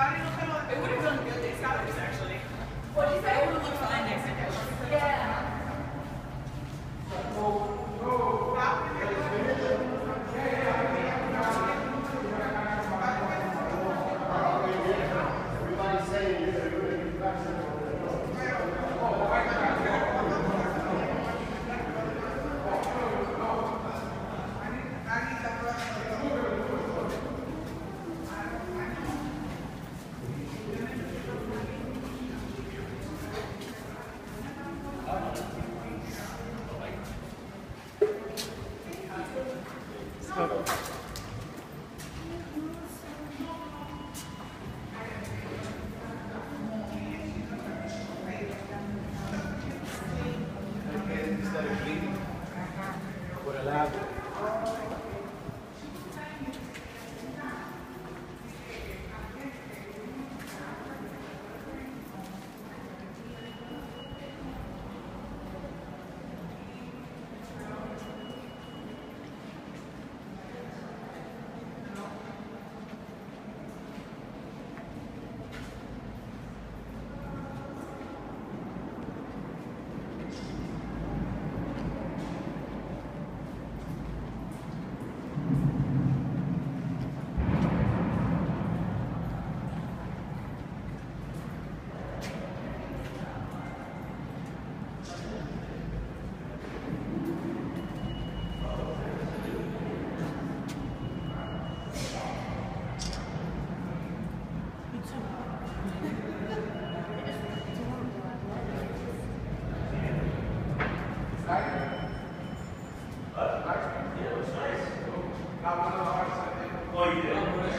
It would have done good next hours, actually. What do you say? It would have looked fine next to Yeah.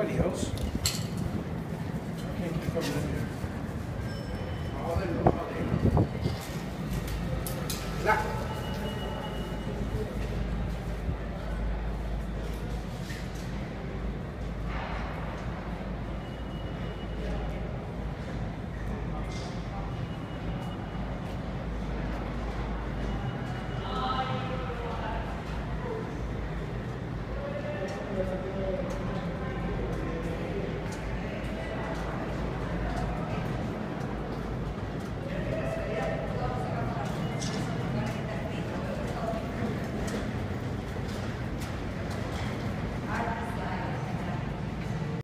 Anybody else?